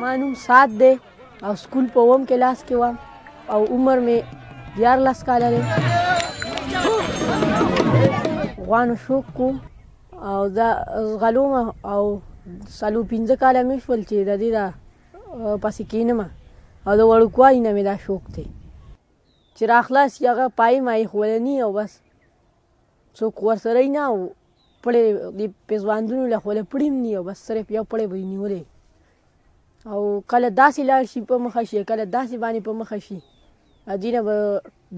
ما نوم سات دی او سکول په اوم کلاس کې وم او عمر مې دیارلس کاله دی غوانو شوق کوم او دا زغلوم او سلو پنځه کاله مې شول چې د دې دا پسې کینم او د وړوکوالي نه مې دا شوق دی چې راخلاص هغه پای ما یې خولني او بس څوک ورسره یې نه او پړی د پېزواندونو له خوله پړی هم نی او بس صرف یو پړی به یې نیولی او کله داسې لاړ شي په مخه شي کله داسې باندې په مخه شي دینه به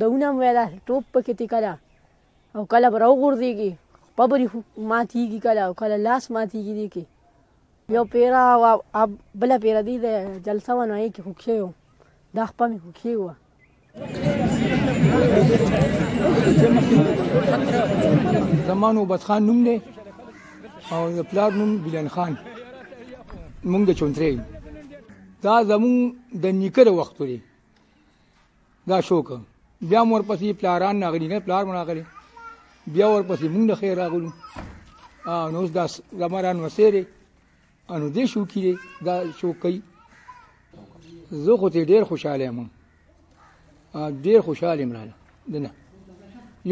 ډونه هم ویلا ټوپ پکې تي کله او کله به راوغورځېږي پبري ماتېږي کله او کله لاس ماتېږي دی کې یو پیرا او بله پیرا دی د جلسه ونه کې خوښ شوی دا خپه مې خوښ شوی زمان وبد خان نوم دی او د پلار نوم بلن خان مونږ د چونترې دا زمون د نیکر وخت دی دا شوک بیا مور پسې پلاران ناغلی نه پلار مناغلی بیا ور پسې مونږ د خیر راغلو نو دا زمران وسیره انو دې شو کې دا شو کوي زه خو ته ډیر خوشاله یم ډیر خوشاله یم رااله دنه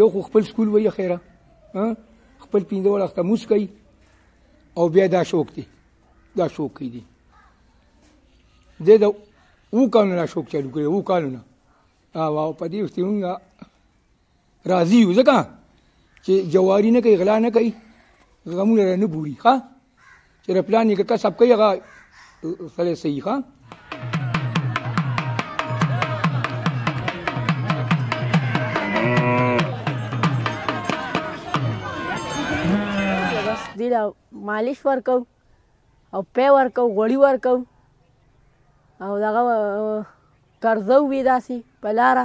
یو خو خپل سکول وای خیره خپل پیند ولا ته موس کوي او بیا دا شوق دی دا شوق کوي دی د دا و کانونه شوق چالو کړي و کانونه او په دې وختونو راضي یو ځکه چې جواری نه کوي غلا نه کوي غمونه را نه ګوري ښه چې را پلان یې که کسب کوي هغه سړی صحیح ښه دې له مالش ورکو او پی ورکو غوړي ورکو او دغه قرضه وي داسې په لاره